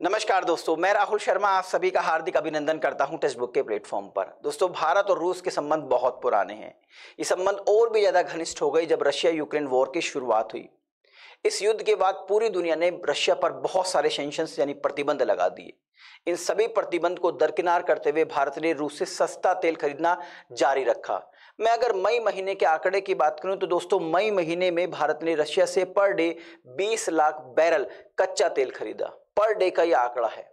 नमस्कार दोस्तों, मैं राहुल शर्मा, आप सभी का हार्दिक अभिनंदन करता हूँ टेक्स्ट बुक के प्लेटफॉर्म पर। दोस्तों, भारत और रूस के संबंध बहुत पुराने हैं। ये संबंध और भी ज़्यादा घनिष्ठ हो गई जब रशिया यूक्रेन वॉर की शुरुआत हुई। इस युद्ध के बाद पूरी दुनिया ने रशिया पर बहुत सारे सेंक्शन यानी प्रतिबंध लगा दिए। इन सभी प्रतिबंध को दरकिनार करते हुए भारत ने रूस से सस्ता तेल खरीदना जारी रखा। मैं अगर मई महीने के आंकड़े की बात करूँ तो दोस्तों, मई महीने में भारत ने रशिया से पर डे 20 लाख बैरल कच्चा तेल खरीदा। पर डे का यह आंकड़ा है।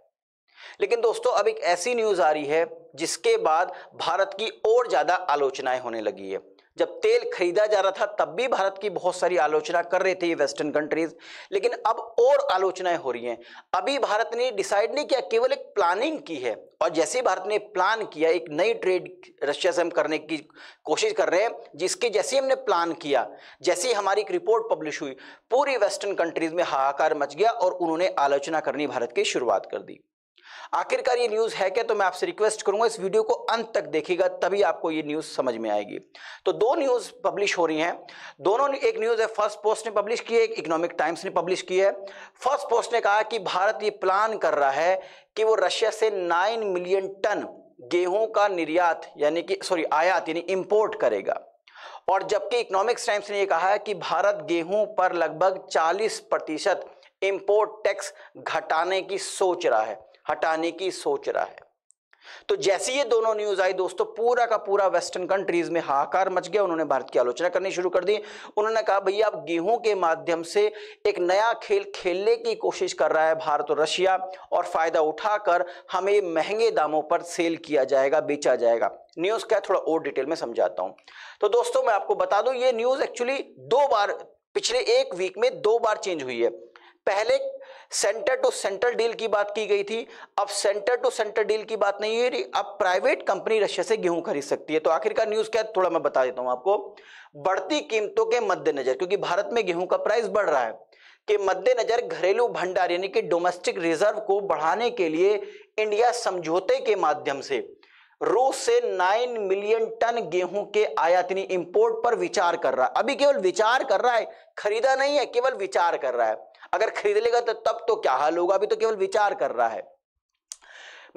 लेकिन दोस्तों, अब एक ऐसी न्यूज़ आ रही है, जिसके बाद भारत की और ज़्यादा आलोचनाएँ होने लगी है। जब तेल खरीदा जा रहा था, तब भी भारत की बहुत सारी आलोचना कर रहे थे ये वेस्टर्न कंट्रीज़ लेकिन अब और आलोचनाएँ हो रही हैं। अभी भारत ने डिसाइड नहीं किया, केवल एक प्लानिंग की है। और जैसे भारत ने प्लान किया, एक नई ट्रेड रशिया से हम करने की कोशिश कर रहे हैं, जिसके जैसे हमने प्लान किया, जैसे हमारी एक रिपोर्ट पब्लिश हुई, पूरी वेस्टर्न कंट्रीज़ में हाहाकार मच गया और उन्होंने आलोचना करनी भारत की शुरुआत कर दी। आखिरकार ये न्यूज़ है क्या? तो मैं आपसे रिक्वेस्ट करूँगा, इस वीडियो को अंत तक देखिएगा, तभी आपको ये न्यूज़ समझ में आएगी। तो दो न्यूज़ पब्लिश हो रही हैं। दोनों एक न्यूज़ है फ़र्स्ट पोस्ट ने पब्लिश की है इकोनॉमिक टाइम्स ने पब्लिश की है। फ़र्स्ट पोस्ट ने कहा कि भारत ये प्लान कर रहा है कि वो रशिया से नाइन मिलियन टन गेहूँ का निर्यात, यानी कि सॉरी आयात, यानी इंपोर्ट करेगा। और जबकि इकोनॉमिक्स टाइम्स ने यह कहा है कि भारत गेहूँ पर लगभग 40 प्रतिशत इंपोर्ट टैक्स घटाने की सोच रहा है। हटाने की सोच रहा है। तो जैसे ये दोनों न्यूज़ आई दोस्तों, पूरा का पूरा वेस्टर्न कंट्रीज़ में हाहाकार मच गया, उन्होंने भारत की आलोचना करनी शुरू कर दी। उन्होंने कहा, भैया, अब गेहूँ के माध्यम से एक नया खेल खेलने की कोशिश कर रहा है भारत और रशिया, और फ़ायदा उठाकर हमें महँगे दामों पर सेल किया जाएगा, बेचा जाएगा। न्यूज़ क्या थोड़ा और डिटेल में समझाता हूँ। तो दोस्तों, मैं आपको बता दूँ, ये न्यूज़ एक्चुअली दो बार, पिछले एक वीक में दो बार चेंज हुई है। पहले सेंटर टू सेंटर डील की बात की गई थी। अब सेंटर टू सेंटर डील की बात नहीं है अब प्राइवेट कंपनी रशिया से गेहूँ खरीद सकती है। तो आखिरकार न्यूज़ क्या थोड़ा मैं बता देता हूँ आपको। बढ़ती कीमतों के मद्देनजर, क्योंकि भारत में गेहूँ का प्राइस बढ़ रहा है, के मद्देनजर घरेलू भंडार, यानी कि डोमेस्टिक रिज़र्व को बढ़ाने के लिए इंडिया समझौते के माध्यम से रूस से 9 मिलियन टन गेहूँ के आयात इंपोर्ट पर विचार कर रहा है। अभी केवल विचार कर रहा है, खरीदा नहीं है, केवल विचार कर रहा है। अगर खरीद लेगा तो तब तो क्या हाल होगा? अभी तो केवल विचार कर रहा है।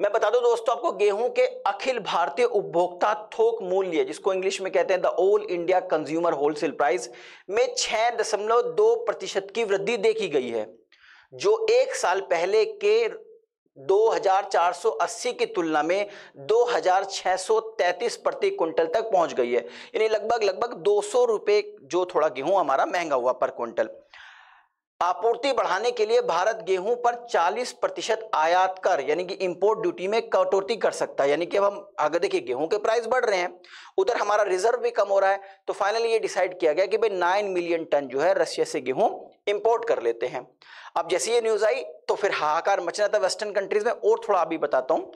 मैं बता दूँ दोस्तों आपको, गेहूँ के अखिल भारतीय उपभोक्ता थोक मूल्य, जिसको इंग्लिश में कहते हैं the all India consumer wholesale price, में छह दशमलव दो प्रतिशत की वृद्धि देखी गई है, जो एक साल पहले के 2480 की तुलना में 2633 प्रति क्विंटल तक पहुँच गई है। यानी लगभग लगभग दो सौ रुपए जो थोड़ा गेहूँ हमारा महँगा हुआ पर क्विंटल। आपूर्ति बढ़ाने के लिए भारत गेहूँ पर 40 प्रतिशत आयात कर, यानी कि इंपोर्ट ड्यूटी में कटौती कर सकता है। यानी कि अब हम, अगर देखिए, गेहूँ के प्राइस बढ़ रहे हैं, उधर हमारा रिज़र्व भी कम हो रहा है तो फाइनली ये डिसाइड किया गया कि भाई नाइन मिलियन टन जो है रशिया से गेहूँ इंपोर्ट कर लेते हैं। अब जैसे ये न्यूज़ आई तो फिर हाहाकार मचना था वेस्टर्न कंट्रीज़ में, और थोड़ा अभी बताता हूँ।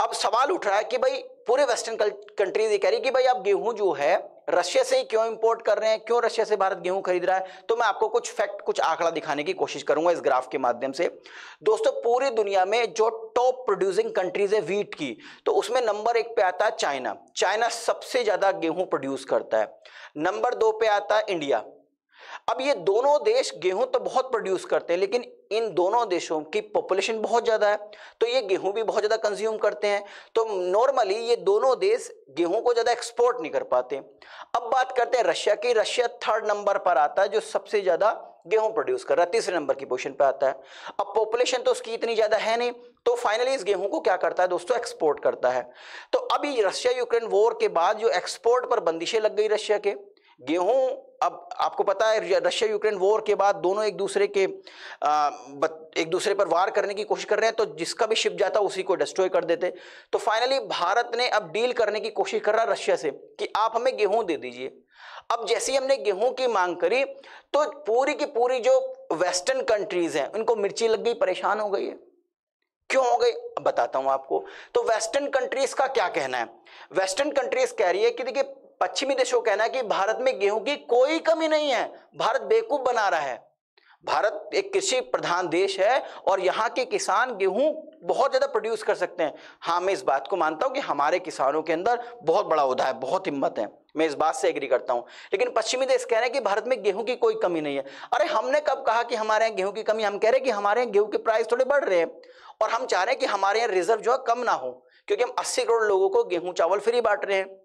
अब सवाल उठ रहा है कि भाई, पूरे वेस्टर्न कंट्रीज़ ये कह रही कि भाई, आप गेहूँ जो है, रशिया से ही क्यों इंपोर्ट कर रहे हैं? क्यों रशिया से भारत गेहूँ खरीद रहा है? तो मैं आपको कुछ फैक्ट कुछ आंकड़ा दिखाने की कोशिश करूँगा इस ग्राफ के माध्यम से। दोस्तों, पूरी दुनिया में जो टॉप प्रोड्यूसिंग कंट्रीज़ है वीट की तो उसमें नंबर एक पे आता है चाइना चाइना सबसे ज़्यादा गेहूँ प्रोड्यूस करता है। नंबर दो पे आता है इंडिया अब ये दोनों देश गेहूँ तो बहुत प्रोड्यूस करते हैं, लेकिन इन दोनों देशों की पॉपुलेशन बहुत ज़्यादा है तो ये गेहूँ भी बहुत ज़्यादा कंज्यूम करते हैं। तो नॉर्मली ये दोनों देश गेहूँ को ज़्यादा एक्सपोर्ट नहीं कर पाते। अब बात करते हैं रशिया की। रशिया थर्ड नंबर पर आता है, जो सबसे ज़्यादा गेहूँ प्रोड्यूस कर रहा है, तीसरे नंबर की पोजिशन पर आता है। अब पॉपुलेशन तो उसकी इतनी ज़्यादा है नहीं तो फाइनली इस गेहूँ को क्या करता है दोस्तों? एक्सपोर्ट करता है। तो अभी रशिया यूक्रेन वॉर के बाद जो एक्सपोर्ट पर बंदिशें लग गई रशिया के। गेहूँ अब आपको पता है रशिया यूक्रेन वॉर के बाद दोनों एक दूसरे के आ, एक दूसरे पर वार करने की कोशिश कर रहे हैं तो जिसका भी शिप जाता उसी को डिस्ट्रॉय कर देते तो फाइनली भारत ने अब डील करने की कोशिश कर रहा रशिया से कि आप हमें गेहूँ दे दीजिए। अब जैसे ही हमने गेहूँ की मांग करी तो पूरी की पूरी जो वेस्टर्न कंट्रीज़ हैं उनको मिर्ची लग गई परेशान हो गई है। क्यों हो गई? बताता हूँ आपको। तो वेस्टर्न कंट्रीज़ का क्या कहना है? वेस्टर्न कंट्रीज़ कह रही है कि देखिए पश्चिमी देशों कहना है कि भारत में गेहूँ की कोई कमी नहीं है। भारत बेवकूफ़ बना रहा है। भारत एक कृषि प्रधान देश है और यहाँ के किसान गेहूँ बहुत ज़्यादा प्रोड्यूस कर सकते हैं। हाँ मैं इस बात को मानता हूँ कि हमारे किसानों के अंदर बहुत बड़ा उदा है बहुत हिम्मत है। मैं इस बात से एग्री करता हूँ। लेकिन पश्चिमी देश कह रहे हैं कि भारत में गेहूँ की कोई कमी नहीं है। अरे, हमने कब कहा कि हमारे यहाँ गेहूँ की कमी? हम कह रहे हैं कि हमारे यहाँ गेहूँ के प्राइस थोड़े बढ़ रहे हैं। और हम चाह रहे हैं कि हमारे यहाँ रिज़र्व जो है कम ना हो, क्योंकि हम अस्सी करोड़ लोगों को गेहूँ, चावल फ्री बांट रहे हैं।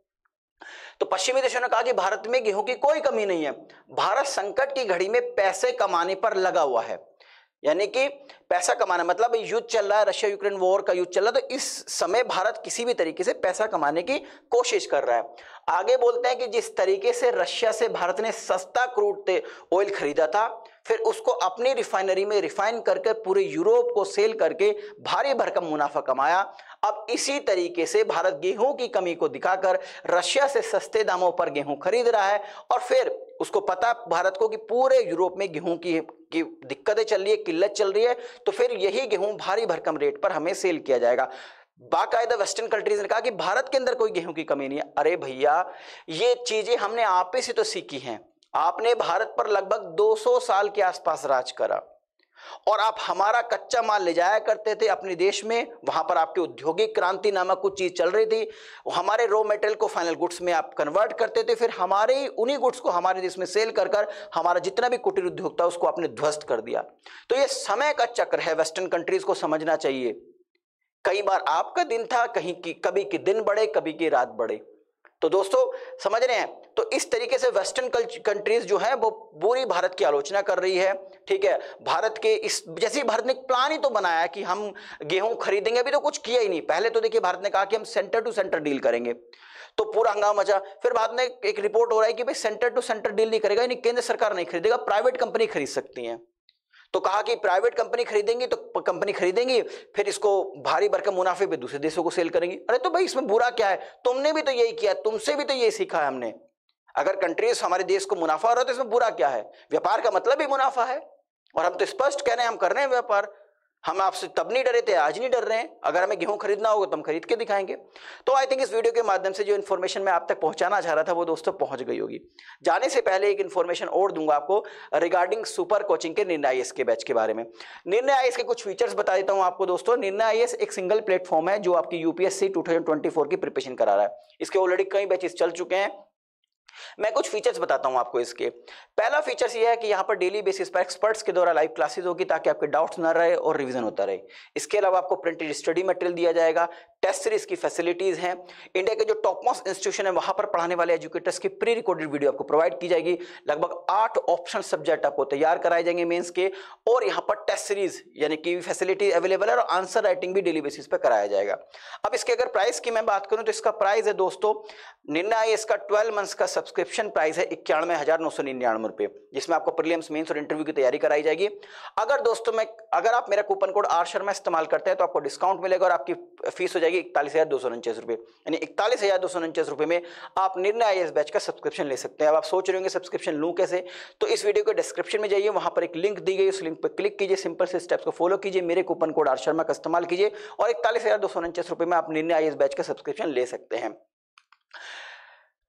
तो पश्चिमी देशों ने कहा कि भारत में गेहूँ की कोई कमी नहीं है। भारत संकट की घड़ी में पैसे कमाने पर लगा हुआ है। यानी कि पैसा कमाना मतलब युद्ध चल रहा है रशिया यूक्रेन वॉर का युद्ध चल रहा है तो इस समय भारत किसी भी तरीके से पैसा कमाने की कोशिश कर रहा है। आगे बोलते हैं कि जिस तरीके से रशिया से भारत ने सस्ता क्रूड ऑयल खरीदा था, फिर उसको अपनी रिफाइनरी में रिफाइन करके पूरे यूरोप को सेल करके भारी भरकम मुनाफा कमाया। अब इसी तरीके से भारत गेहूँ की कमी को दिखाकर रशिया से सस्ते दामों पर गेहूँ खरीद रहा है और फिर उसको पता भारत को कि पूरे यूरोप में गेहूँ की की दिक्कतें चल रही है, किल्लत चल रही है तो फिर यही गेहूँ भारी भरकम रेट पर हमें सेल किया जाएगा। बाकायदा वेस्टर्न कंट्रीज़ ने कहा कि भारत के अंदर कोई गेहूँ की कमी नहीं है। अरे भैया, ये चीज़ें हमने आप ही से तो सीखी हैं। आपने भारत पर लगभग 200 साल के आसपास राज करा। और आप हमारा कच्चा माल ले जाया करते थे अपने देश में, वहाँ पर आपकी औद्योगिक क्रांति नामक कुछ चीज़ चल रही थी। हमारे रॉ मेटेरियल को फाइनल गुड्स में आप कन्वर्ट करते थे, फिर हमारे ही उन्हीं गुड्स को हमारे देश में सेल कर कर हमारा जितना भी कुटीर उद्योग था उसको आपने ध्वस्त कर दिया। तो ये समय का चक्र है वेस्टर्न कंट्रीज़ को समझना चाहिए। कई बार आपका दिन था, कहीं की, कभी की दिन बढ़े, कभी की रात बढ़े। तो दोस्तों, समझ रहे हैं? तो इस तरीके से वेस्टर्न कंट्रीज़ जो है, वो पूरी भारत की आलोचना कर रही है, ठीक है? भारत के इस, जैसे भारत ने प्लान ही तो बनाया कि हम गेहूँ खरीदेंगे, अभी तो कुछ किया ही नहीं। पहले तो देखिए, भारत ने कहा कि हम सेंटर टू सेंटर डील करेंगे। तो पूरा हंगामा मचा। फिर बाद में एक रिपोर्ट हो रहा है कि भाई सेंटर टू सेंटर डील नहीं करेगा, यानी केंद्र सरकार नहीं खरीदेगा प्राइवेट कंपनी खरीद सकती है। तो कहा कि प्राइवेट कंपनी खरीदेंगी तो कंपनी खरीदेंगी, फिर इसको भारी भरकम मुनाफे पे दूसरे देशों को सेल करेंगी। अरे तो भाई, इसमें बुरा क्या है? तुमने भी तो यही किया, तुमसे भी तो यही सीखा है हमने। अगर कंट्रीज़ हमारे देश को मुनाफा हो रहा है तो इसमें बुरा क्या है? व्यापार का मतलब ही मुनाफा है। और हम तो स्पष्ट कह रहे हैं, हम कर रहे हैं व्यापार। हम आपसे तब नहीं डरे थे, आज नहीं डर रहे हैं। अगर हमें गेहूँ खरीदना होगा तो हम खरीद के दिखाएँगे। तो आई थिंक इस वीडियो के माध्यम से जो इन्फॉर्मेशन मैं आप तक पहुंचाना चाह रहा था, वो दोस्तों पहुँच गई होगी। जाने से पहले एक इन्फॉर्मेशन और दूँगा आपको रिगार्डिंग सुपर कोचिंग के निर्णय आई के बैच के बारे में। निर्णय आई के कुछ फीचर्स बता देता हूँ आपको दोस्तों। निर्णय आई एक सिंगल प्लेटफॉर्म है जो आपकी यूपीएससी टू की प्रिपरेशन करा रहा है। इसके ऑलरेडी कई बैचेस चल चुके हैं। मैं कुछ फीचर्स बताता हूँ आपको इसके। पहला फीचर्स ये है कि यहाँ पर डेली बेसिस पर एक्सपर्ट्स के द्वारा लाइव क्लासेस होगी ताकि आपके डाउट्स ना रहे और रिवीजन होता रहे। इसके अलावा आपको प्रिंटेड स्टडी मटेरियल दिया जाएगा। टेस्ट सीरीज़ की फैसिलिटीज़ हैं। इंडिया के जो टॉप मोस्ट इंस्टीट्यूशन है, वहाँ पर पढ़ाने वाले एजुकेटर्स की प्री रिकॉर्डेड वीडियो आपको प्रोवाइड की जाएगी। लगभग आठ ऑप्शन सब्जेक्ट आपको तैयार कराए जाएँगे मेन्स के, और यहाँ पर टेस्ट सीरीज़ यानी कि फैसिलिटी अवेलेबल है, और आंसर राइटिंग भी डेली बेसिस पर कराया जाएगा। अब इसके अगर प्राइस की मैं बात करूँ तो इसका प्राइस है दोस्तों निर्णय इसका ट्वेल्व मंथ्स का सब्सक्रिप्शन प्राइस है इक्यानवे हज़ार नौ सौ निन्यानवे रुपए जिसमें आपको प्रीलियम्स मेंस और इंटरव्यू की तैयारी कराई जाएगी। अगर दोस्तों में, अगर आप मेरा कूपन कोड आर शर्मा इस्तेमाल करते हैं तो आपको डिस्काउंट मिलेगा और आपकी फ़ीस हो जाएगी इकतालीस हज़ार दो सौ उनचास रुपए यानी इकतालीस हज़ार दो सौ उनचास रुपए में आप निर्णय आई बैच का सब्सक्रिप्शन ले सकते हैं। अब आप सोच रहे होंगे सब्सक्रिप्शन लूँ कैसे? तो इस वीडियो के डिस्क्रिप्शन में जाइए, वहाँ पर एक लिंक दी गई उस लिंक पर क्लिक कीजिए सिंपल से स्टेप्स को फॉलो कीजिए, मेरे कूपन कोड आर शर्मा का इस्तेमाल कीजिए और इकतालीस हज़ार दो सौ उनचास रुपए में आप निर्णय आई बैच का सब्सक्रिप्शन ले सकते हैं।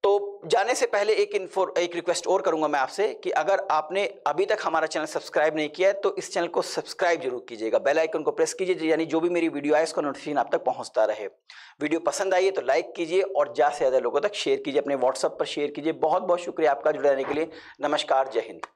तो जाने से पहले एक इन्फो एक रिक्वेस्ट और करूँगा मैं आपसे कि अगर आपने अभी तक हमारा चैनल सब्सक्राइब नहीं किया है तो इस चैनल को सब्सक्राइब ज़रूर कीजिएगा। बेल आइकन को प्रेस कीजिए, यानी जो भी मेरी वीडियो आए उसका नोटिफिकेशन आप तक पहुँचता रहे। वीडियो पसंद आई है तो लाइक कीजिए और ज़्यादा से ज़्यादा लोगों तक शेयर कीजिए, अपने व्हाट्सअप पर शेयर कीजिए। बहुत बहुत शुक्रिया आपका जुड़े रहने के लिए। नमस्कार, जय हिंद।